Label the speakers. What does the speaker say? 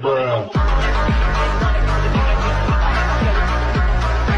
Speaker 1: Bruh.